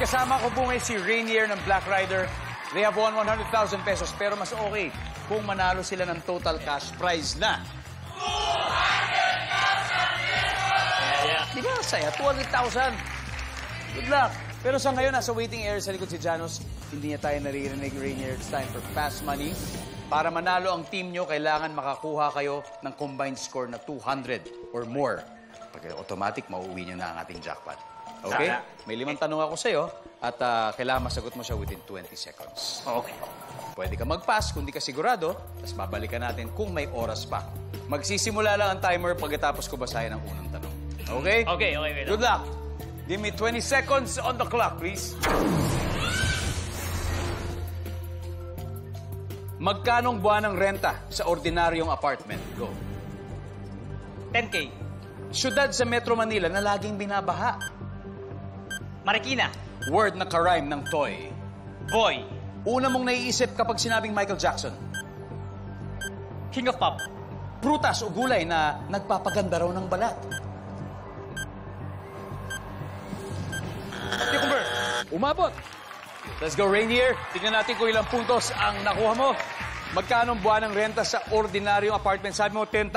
Kasama ko po ngayon si Rainier ng Black Rider. They have won 100,000 pesos pero mas okay kung manalo sila ng total cash prize na. Di ba saya? 200,000. Good luck. Pero sa ngayon, nasa waiting area sa likod si Janos, hindi niya tayo naririnig, Rainier. It's time for fast money. Para manalo ang team nyo, kailangan makakuha kayo ng combined score na 200 or more. Pag automatic, mauuwi nyo na ang ating jackpot. Okay? Sana. May limang tanong ako sa'yo at ah, kailangan masagot mo siya within 20 seconds. Okay. Pwede ka mag-pass kung di ka sigurado, tapos babalikan natin kung may oras pa. Magsisimula lang ang timer pagkatapos ko basahin ang unang tanong. Okay? Okay, okay, okay. Good luck. Give me 20 seconds on the clock, please. Magkanong buwan ng renta sa ordinaryong apartment? Go. 10K. Syudad sa Metro Manila na laging binabaha. Marikina. Word na karime ng toy. Boy. Una mong naiisip kapag sinabing Michael Jackson. King of Pop. Prutas o gulay na nagpapaganda raw ng balat. Cucumber. Umabot. Let's go, Rainier. Tingnan natin kung ilang puntos ang nakuha mo. Magkano ang buwan ng renta sa ordinaryong apartment? Sabi mo, 10,000.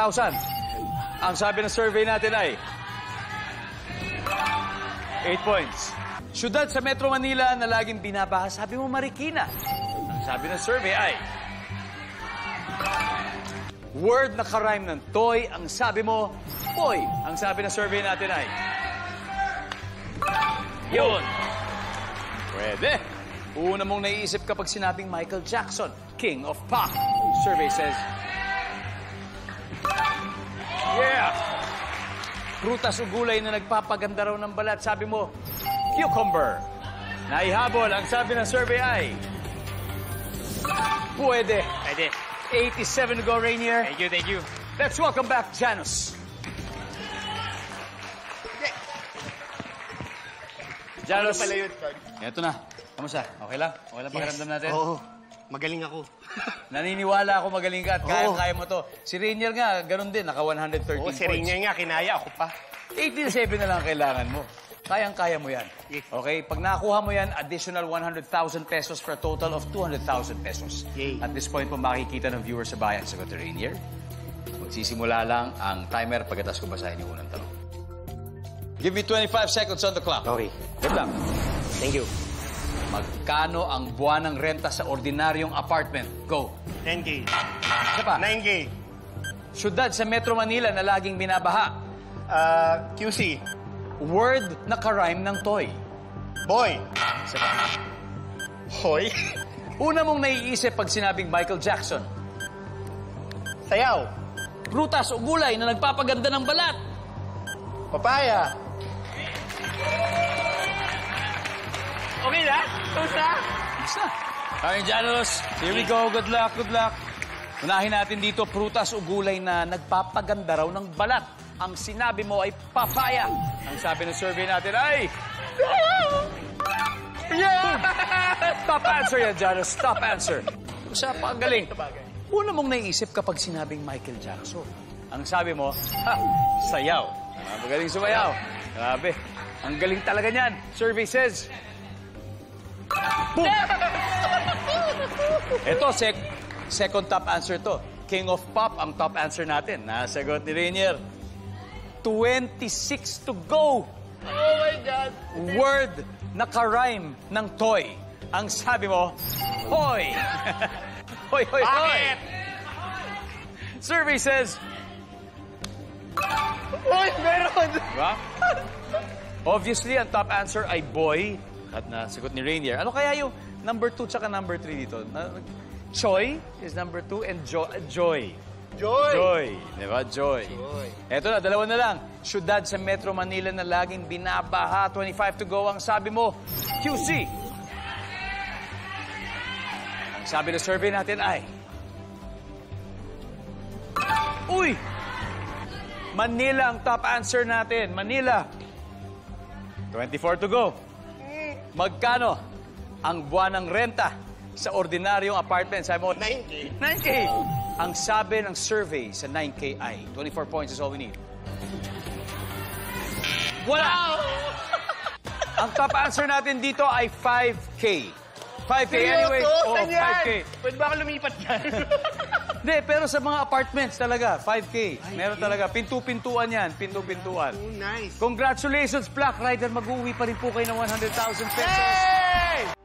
Ang sabi ng survey natin ay 8 points. Syudad sa Metro Manila na laging binabaha, sabi mo Marikina. Ang sabi ng survey ay Word na karime ng toy, ang sabi mo, boy. Ang sabi ng survey natin ay Yun. Pwede. Una mong naiisip kapag sinabing Michael Jackson, King of Pop. Survey says, Yeah! Prutas o gulay na nagpapaganda raw ng balat. Sabi mo, cucumber. Naihabol. Ang sabi ng survey ay, Pwede. Pwede. 87 to go, Rainier. Thank you, thank you. Let's welcome back Janus. Janus. Ano pala yun, Tol? Ito na. Kamusta? Okay lang? Okay lang pakiramdam natin? Oo. Magaling ako. Naniniwala ako magaling ka at kaya, Oo. kaya mo to. Si Rainier nga, ganun din. Naka 113 Oo, si points. Rainier nga, kinaya ako pa. 87 na lang ang kailangan mo. Kayang-kaya mo yan. Yes. Okay? Pag nakuha mo yan, additional 100,000 pesos for a total of 200,000 pesos. Yay. At this point po makikita ng viewers sa bayan. Ni Rainier. Magsisimula lang ang timer pagkatapos ko basahin yung unang tanong. Give me 25 seconds on the clock. Okay. Good luck. Thank you. Magkano ang buwan ng renta sa ordinaryong apartment? Go. 10K. Isa pa. 9K. Syudad sa Metro Manila na laging binabaha. Uh, QC. Word na karime ng toy. Boy. Isa pa. Hoy. Una mong naiisip pag sinabing Michael Jackson. Sayaw. Prutas o gulay na nagpapaganda ng balat. Papaya. Okay na? Na? Basta. Kaya Janos, here we go. Good luck, good luck. Unahin natin dito, prutas o gulay na nagpapaganda raw ng balat. Ang sinabi mo ay papaya. Ang sabi ng survey natin ay... Yeah! Top answer yan, Janos. Top answer. Sa pagaling. Una mong naisip kapag sinabing Michael Jackson. Ang sabi mo, ha, sayaw. Ah, magaling sumayaw. Grabe. Ang galing talaga niyan. Survey says, Boom! Ito, sec second top answer to. King of Pop ang top answer natin. Nasagot ni Rainier. 26 to go. Oh my God. Word na karime ng toy. Ang sabi mo, hoy. hoy, hoy, hoy. Survey says, Hoy, meron. Diba? Obviously, ang top answer ay boy. At nasagot ni Rainier. Ano kaya yung number two tsaka number three dito? Na- Choi is number two and jo- Joy. Joy. Joy. Di ba? Joy. Joy. Eto na, dalawa na lang. Syudad sa Metro Manila na laging binabaha. 25 to go ang sabi mo. QC. Ang sabi ng survey natin ay... Uy! Manila ang top answer natin. Manila. 24 to go. Magkano ang buwan ng renta sa ordinaryong apartment? Sabi mo, 9K. 9K! Ang sabi ng survey sa 9K ay 24 points is all we need. Wala! Ang top answer natin dito ay 5K. 5K anyway. Seryoso? Oh, Saan yan? 5K. Pwede ba ako lumipat dyan? Hindi, pero sa mga apartments talaga, 5K. Meron talaga. Pintu-pintuan yan. Pintu-pintuan. Oh, nice. Congratulations, Black Rider. Mag-uwi pa rin po kayo ng 100,000 pesos. Hey!